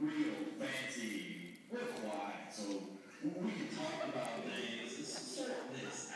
real fancy with wine. So we can talk about things. It's this.